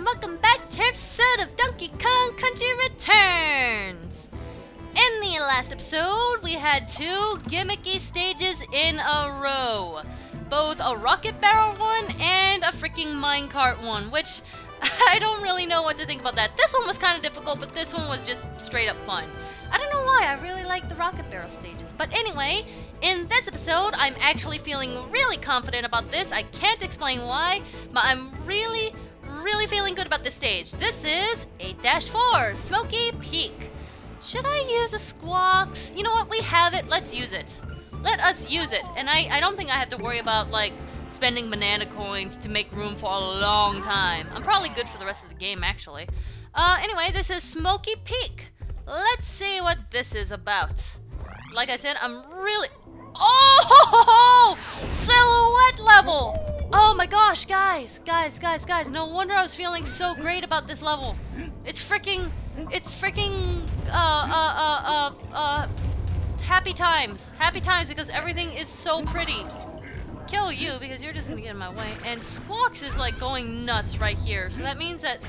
and welcome back to episode of Donkey Kong Country Returns! In the last episode, we had two gimmicky stages in a row. Both a rocket barrel one and a freaking minecart one, which I don't really know what to think about that. This one was kind of difficult, but this one was just straight up fun. I don't know why, I really like the rocket barrel stages. But anyway, in this episode, I'm actually feeling really confident about this. I can't explain why, but I'm really, really feeling good about this stage. This is 8-4, Smoky Peak. Should I use a Squawks? You know what, we have it, let's use it. Let us use it. And I, I don't think I have to worry about, like, spending banana coins to make room for a long time. I'm probably good for the rest of the game, actually. Uh, anyway, this is Smoky Peak. Let's see what this is about. Like I said, I'm really... Oh! Silhouette level! Oh my gosh, guys, guys, guys, guys. No wonder I was feeling so great about this level. It's freaking... It's freaking... Uh, uh, uh, uh, uh... Happy times. Happy times because everything is so pretty. Kill you because you're just gonna get in my way. And Squawks is like going nuts right here. So that means that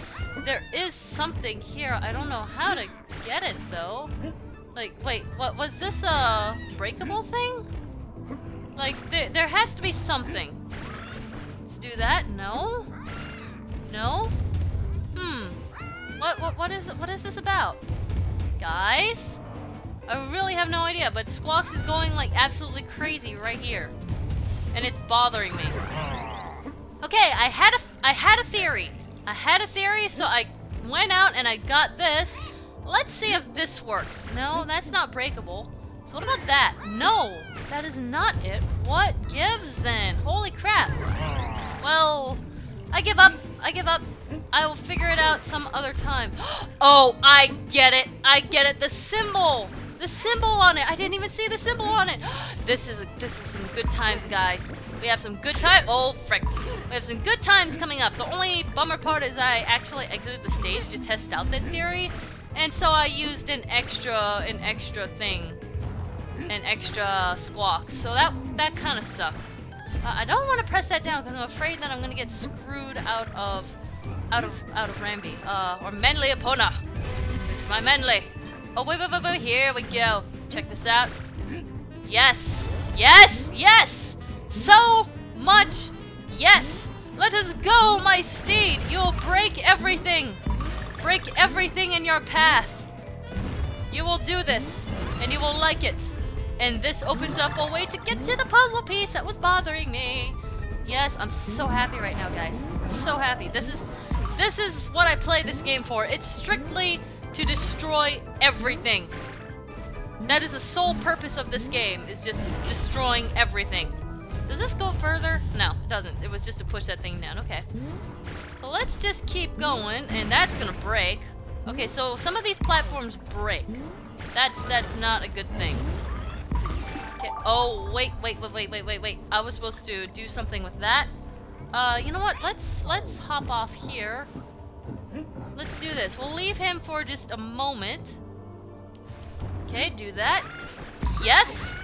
there is something here. I don't know how to get it though. Like, wait, what was this a breakable thing? Like, there, there has to be something. Do that. No? No? Hmm. What, what, what is, what is this about? Guys? I really have no idea, but Squawks is going like absolutely crazy right here. And it's bothering me. Okay, I had a, I had a theory. I had a theory, so I went out and I got this. Let's see if this works. No, that's not breakable. So what about that? No, that is not it. What gives then? Holy crap. Well, I give up. I give up. I will figure it out some other time. Oh, I get it. I get it. The symbol. The symbol on it. I didn't even see the symbol on it. This is this is some good times, guys. We have some good time. Oh, frick. We have some good times coming up. The only bummer part is I actually exited the stage to test out that theory. And so I used an extra, an extra thing. An extra squawk. So that, that kind of sucked. Uh, I don't want to press that down because I'm afraid that I'm going to get screwed out of, out of, out of Rambi. Uh, or Manly Epona. It's my Manly. Oh, wait, wait, wait, wait, here we go. Check this out. Yes, yes, yes! So much yes! Let us go, my steed! You'll break everything! Break everything in your path! You will do this, and you will like it. And this opens up a way to get to the puzzle piece that was bothering me. Yes, I'm so happy right now, guys. So happy. This is this is what I play this game for. It's strictly to destroy everything. That is the sole purpose of this game, is just destroying everything. Does this go further? No, it doesn't. It was just to push that thing down. Okay. So let's just keep going, and that's gonna break. Okay, so some of these platforms break. That's that's not a good thing. Okay. Oh, wait, wait, wait, wait, wait, wait, wait. I was supposed to do something with that. Uh, you know what? Let's let's hop off here. Let's do this. We'll leave him for just a moment. Okay, do that. Yes!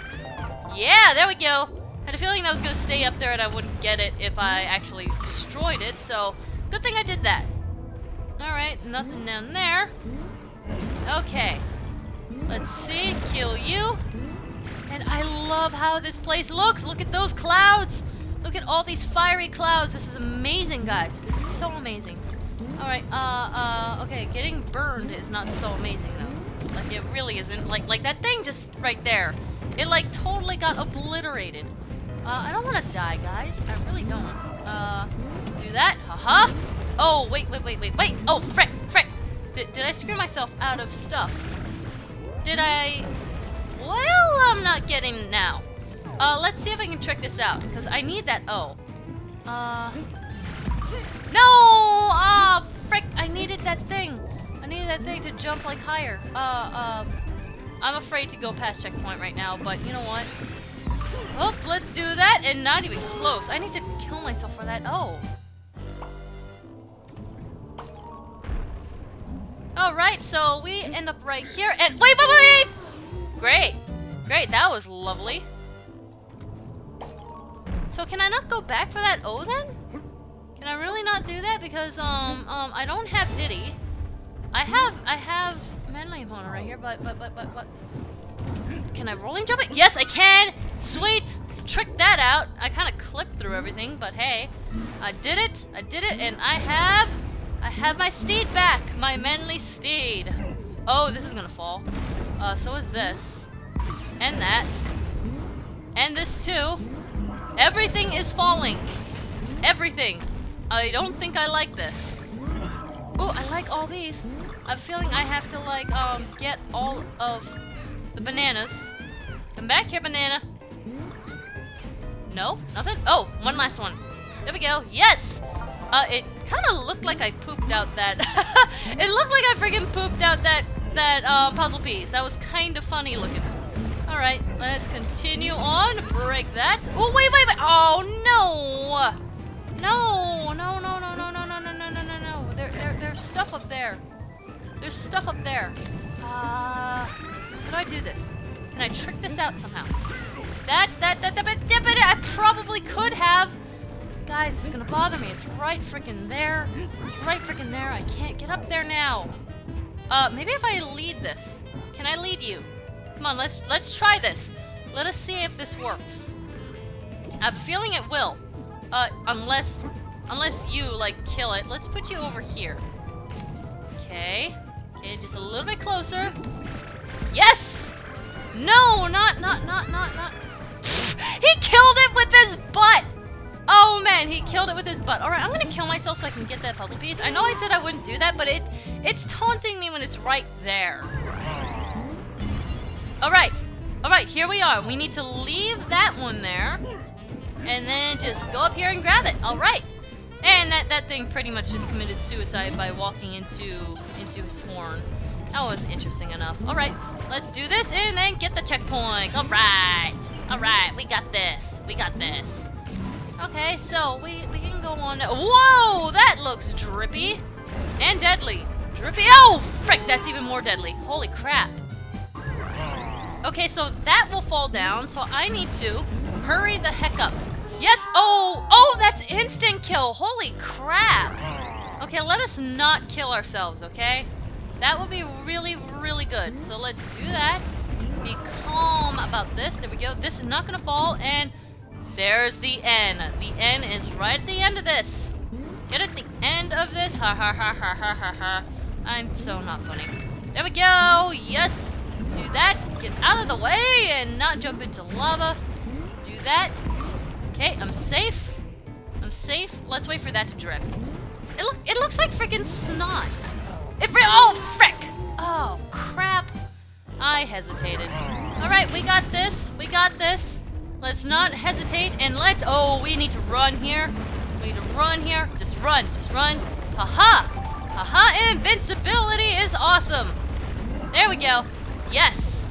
Yeah, there we go. Had a feeling that was going to stay up there and I wouldn't get it if I actually destroyed it, so good thing I did that. Alright, nothing down there. Okay. Let's see, kill you. And I love how this place looks. Look at those clouds. Look at all these fiery clouds. This is amazing, guys. This is so amazing. Alright, uh, uh, okay, getting burned is not so amazing, though. Like, it really isn't. Like, like that thing just right there. It, like, totally got obliterated. Uh, I don't want to die, guys. I really don't. Uh, do that. Haha. -ha. Oh, wait, wait, wait, wait, wait. Oh, frick, frick. Did, did I screw myself out of stuff? Did I... Well, I'm not getting now. Uh, let's see if I can trick this out, because I need that Oh. Uh... No! Ah, oh, frick! I needed that thing. I needed that thing to jump like higher. Uh, um, I'm afraid to go past checkpoint right now, but you know what? Oh, let's do that, and not even close. I need to kill myself for that. Oh. Alright, so we end up right here, and- wait, wait, wait! Great. Great, that was lovely. So can I not go back for that O then? Can I really not do that because um um I don't have Diddy. I have I have Manly Epona right here, but but but but but can I rolling jump it? Yes, I can. Sweet. Trick that out. I kind of clipped through everything, but hey, I did it. I did it, and I have I have my steed back, my manly steed. Oh, this is gonna fall. Uh, so is this, and that, and this too. Everything is falling. Everything. I don't think I like this. Oh, I like all these. I'm feeling I have to like um get all of the bananas. Come back here, banana. No, nothing. Oh, one last one. There we go. Yes. Uh, it kind of looked like I pooped out that. it looked like I freaking pooped out that that uh, puzzle piece. That was kind of funny looking. All right, let's continue on. Break that. Oh wait, wait, wait. Oh no. No, no, no, no, no, no, no, no, no, no, no, no. There, there, there's stuff up there. There's stuff up there. Uh, how do I do this? Can I trick this out somehow? That, that, that, that, that, that, I probably could have. Guys, it's gonna bother me. It's right freaking there. It's right freaking there. I can't get up there now. Uh, maybe if I lead this. Can I lead you? Come on, let's let's try this. Let us see if this works. I'm feeling it will. Uh, unless, unless you, like, kill it. Let's put you over here. Okay. Okay, just a little bit closer. Yes! No, not, not, not, not, not. he killed it man, he killed it with his butt. Alright, I'm gonna kill myself so I can get that puzzle piece. I know I said I wouldn't do that, but it it's taunting me when it's right there. Alright, alright, here we are. We need to leave that one there. And then just go up here and grab it. Alright. And that, that thing pretty much just committed suicide by walking into into his horn. That was interesting enough. Alright, let's do this and then get the checkpoint. Alright. Alright, we got this. We got this. Okay, so we, we can go on. Whoa, that looks drippy. And deadly. Drippy. Oh, frick, that's even more deadly. Holy crap. Okay, so that will fall down, so I need to hurry the heck up. Yes, oh, oh, that's instant kill. Holy crap. Okay, let us not kill ourselves, okay? That would be really, really good. So let's do that. Be calm about this. There we go. This is not gonna fall, and there's the N. The N is right at the end of this. Get at the end of this. Ha ha ha ha ha ha ha. I'm so not funny. There we go. Yes. Do that. Get out of the way and not jump into lava. Do that. Okay, I'm safe. I'm safe. Let's wait for that to drip. It. It looks like freaking snot. It. Oh frick. Oh crap. I hesitated. All right, we got this. We got this. Let's not hesitate and let's. Oh, we need to run here. We need to run here. Just run. Just run. Haha. Haha. Invincibility is awesome. There we go. Yes.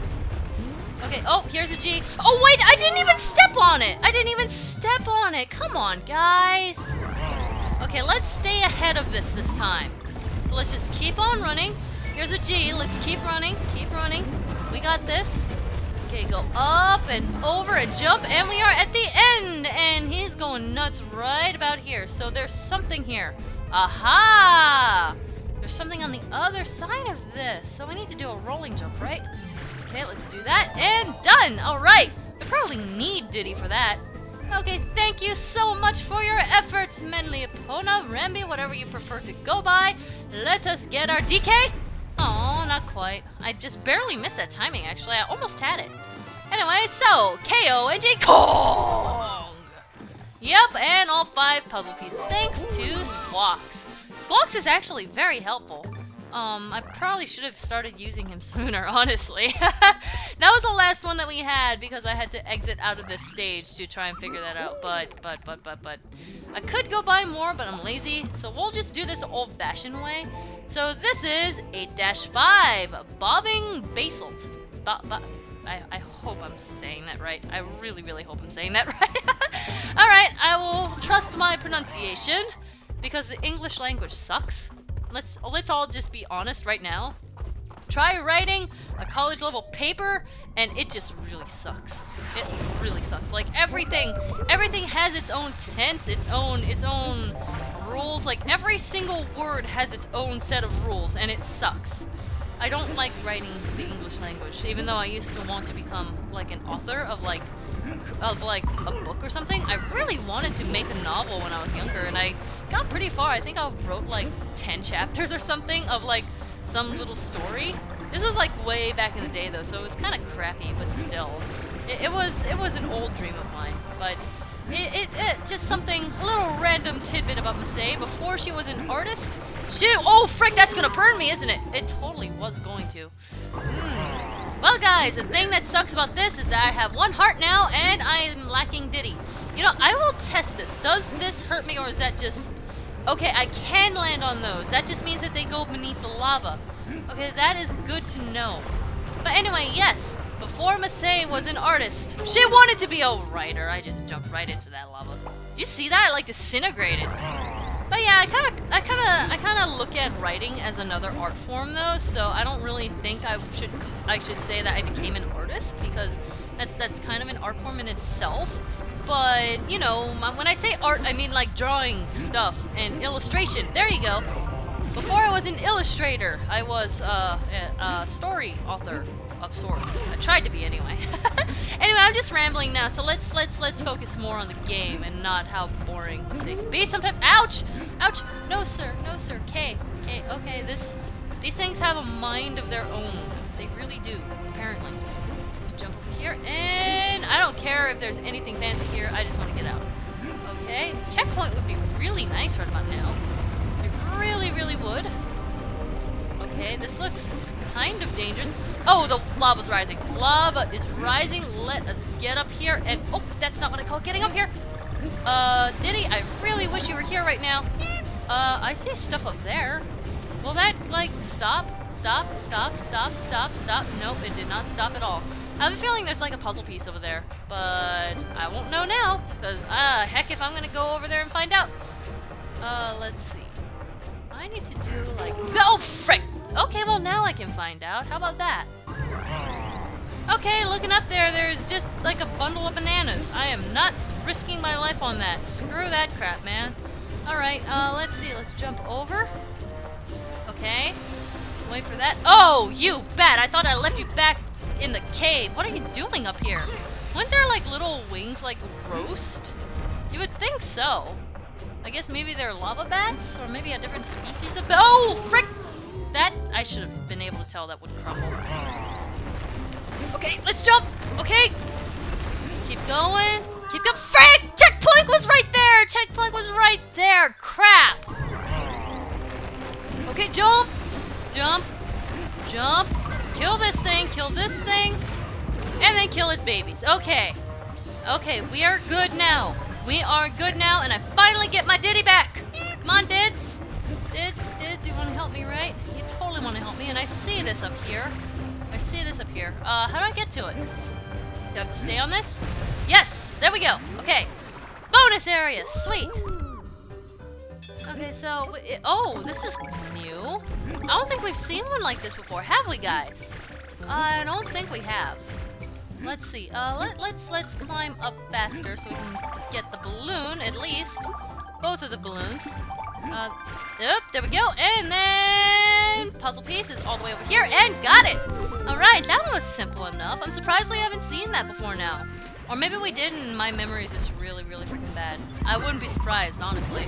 Okay. Oh, here's a G. Oh, wait. I didn't even step on it. I didn't even step on it. Come on, guys. Okay, let's stay ahead of this this time. So let's just keep on running. Here's a G. Let's keep running. Keep running. We got this. Okay, go up and over and jump, and we are at the end! And he's going nuts right about here. So there's something here. Aha! There's something on the other side of this. So we need to do a rolling jump, right? Okay, let's do that. And done! Alright! We probably need Diddy for that. Okay, thank you so much for your efforts, Manly Epona, Rambi, whatever you prefer to go by. Let us get our DK. Oh, not quite. I just barely missed that timing, actually. I almost had it. Anyway, so, KO and J Kong! Yep, and all five puzzle pieces, thanks to Squawks. Squawks is actually very helpful. Um, I probably should have started using him sooner, honestly. that was the last one that we had because I had to exit out of this stage to try and figure that out. But, but, but, but, but. I could go buy more, but I'm lazy. So we'll just do this old-fashioned way. So this is 8-5, Bobbing Basalt. I, I hope I'm saying that right. I really, really hope I'm saying that right. Alright, I will trust my pronunciation because the English language sucks. Let's let's all just be honest right now. Try writing a college level paper and it just really sucks. It really sucks. Like everything everything has its own tense, its own its own rules. Like, every single word has its own set of rules, and it sucks. I don't like writing the English language, even though I used to want to become, like, an author of, like, of, like, a book or something. I really wanted to make a novel when I was younger, and I got pretty far. I think I wrote, like, 10 chapters or something of, like, some little story. This is like, way back in the day, though, so it was kind of crappy, but still. It, it was it was an old dream of mine, but it, it, it, just something, a little random tidbit about Masae. Before she was an artist, she, oh frick, that's gonna burn me, isn't it? It totally was going to. Hmm. Well guys, the thing that sucks about this is that I have one heart now and I am lacking Diddy. You know, I will test this. Does this hurt me or is that just... Okay, I can land on those. That just means that they go beneath the lava. Okay, that is good to know. But anyway, yes, before Masae was an artist, she wanted to be a writer. I just jumped right into that lava. You see that? I like disintegrated. But yeah, I kind of, I kind of, I kind of look at writing as another art form, though. So I don't really think I should, I should say that I became an artist because that's that's kind of an art form in itself. But you know, when I say art, I mean like drawing stuff and illustration. There you go. Before I was an illustrator, I was uh, a, a story author of sorts. I tried to be anyway. anyway, I'm just rambling now, so let's let's let's focus more on the game and not how boring it can be sometimes. Ouch! Ouch! No sir, no sir. K. K. Okay, this these things have a mind of their own. They really do, apparently. Let's jump over here, and I don't care if there's anything fancy here, I just want to get out. Okay, checkpoint would be really nice right about now. It really, really would. Okay, this looks kind of dangerous. Oh, the lava's rising. Lava is rising. Let us get up here and... Oh, that's not what I call getting up here. Uh, Diddy, I really wish you were here right now. Uh, I see stuff up there. Will that, like, stop? Stop, stop, stop, stop, stop. Nope, it did not stop at all. I have a feeling there's like a puzzle piece over there, but I won't know now, because, uh, heck if I'm gonna go over there and find out. Uh, let's see. I need to do, like, oh, frick! Okay, well now I can find out. How about that? Okay, looking up there, there's just like a bundle of bananas. I am not risking my life on that. Screw that crap, man. Alright, uh, let's see. Let's jump over. Okay. Wait for that. Oh, you bat! I thought I left you back in the cave. What are you doing up here? Wouldn't there like little wings like roast? You would think so. I guess maybe they're lava bats? Or maybe a different species of- Oh, frick! That, I should have been able to tell that would crumble. Okay, let's jump! Okay! Keep going. Keep going. Frick! Checkpoint was right there! Checkpoint was right there! Crap! Okay, jump! Jump! Jump! Kill this thing, kill this thing, and then kill its babies. Okay. Okay, we are good now. We are good now, and I finally get my Diddy back! Come on! Dids, want to help me, and I see this up here. I see this up here. Uh, how do I get to it? Do I have to stay on this? Yes! There we go! Okay. Bonus area! Sweet! Okay, so... It, oh, this is new. I don't think we've seen one like this before, have we, guys? I don't think we have. Let's see. Uh, let, let's let's climb up faster so we can get the balloon, at least. Both of the balloons. Uh, yep, there we go. And then puzzle piece is all the way over here and got it. All right, that one was simple enough. I'm surprised we haven't seen that before now. Or maybe we did and my memory is just really, really freaking bad. I wouldn't be surprised, honestly.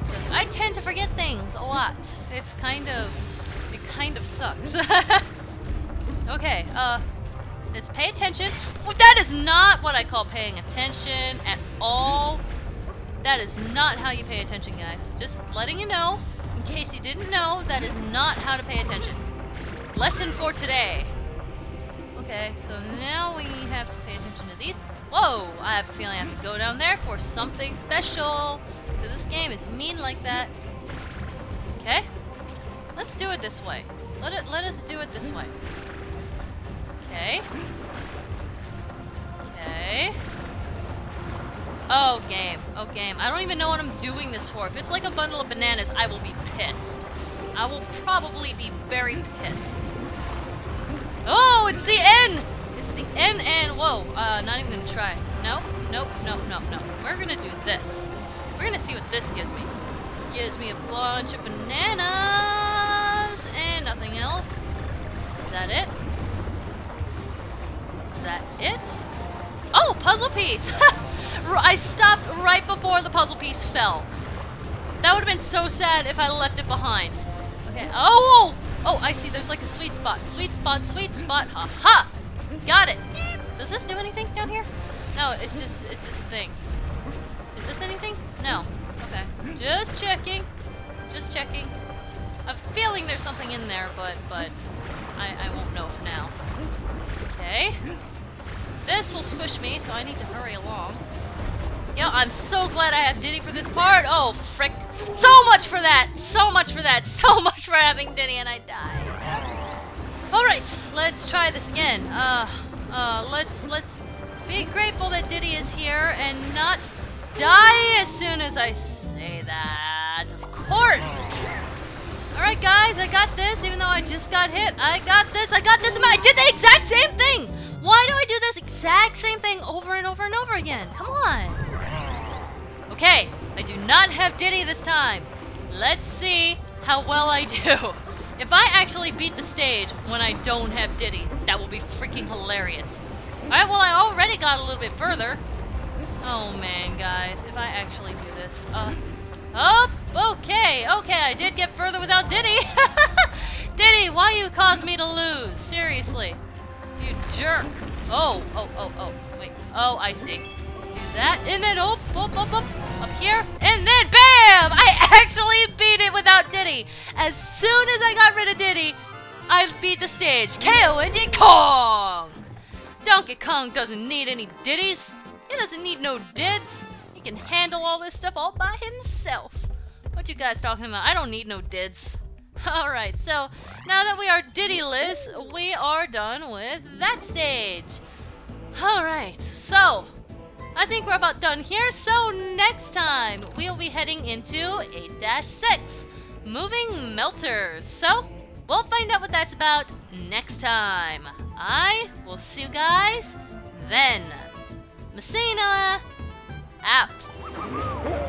Because I tend to forget things a lot. It's kind of, it kind of sucks. okay, uh, let's pay attention. Well, that is not what I call paying attention at all. That is not how you pay attention, guys. Just letting you know, case you didn't know, that is not how to pay attention. Lesson for today. Okay, so now we have to pay attention to these. Whoa, I have a feeling I have to go down there for something special. Because this game is mean like that. Okay, let's do it this way. Let it. Let us do it this way. Okay. Okay. Oh, game. Oh, game. I don't even know what I'm doing this for. If it's like a bundle of bananas, I will be pissed. I will probably be very pissed. Oh, it's the N! It's the N and whoa, uh, not even gonna try. No, nope, nope, nope, no. We're gonna do this. We're gonna see what this gives me. gives me a bunch of bananas and nothing else. Is that it? Is that it? Oh, puzzle piece! I stopped right before the puzzle piece fell. That would have been so sad if I left it behind. Okay. Oh! Oh, I see. There's like a sweet spot. Sweet spot, sweet spot. Ha ha! Got it. Does this do anything down here? No, it's just it's just a thing. Is this anything? No. Okay. Just checking. Just checking. I'm feeling there's something in there, but but I, I won't know for now. Okay. This will squish me, so I need to hurry along. Yeah, I'm so glad I have Diddy for this part. Oh, frick. So much for that. So much for that. So much for having Diddy and I die. Alright, let's try this again. Uh, uh, let's, let's be grateful that Diddy is here and not die as soon as I say that. Of course. Alright guys, I got this even though I just got hit. I got this, I got this, I did the exact same thing! Why do exact same thing over and over and over again? Come on. Okay, I do not have Diddy this time. Let's see how well I do. If I actually beat the stage when I don't have Diddy, that will be freaking hilarious. Alright, well I already got a little bit further. Oh man, guys, if I actually do this. Uh, oh, okay, okay, I did get further without Diddy. Diddy, why you cause me to lose? Seriously. You jerk. Oh, oh, oh, oh, wait. Oh, I see. Let's do that, and then, oh, oh, oh, oh, up here, and then, bam! I actually beat it without Diddy. As soon as I got rid of Diddy, I beat the stage. KO and Kong! Donkey Kong doesn't need any Diddies. He doesn't need no dids. He can handle all this stuff all by himself. What you guys talking about? I don't need no dids. Alright, so now that we are Diddyless, we are done with that stage. Alright, so I think we're about done here, so next time we'll be heading into 8-6, Moving Melters. So, we'll find out what that's about next time. I will see you guys then. Masae, out.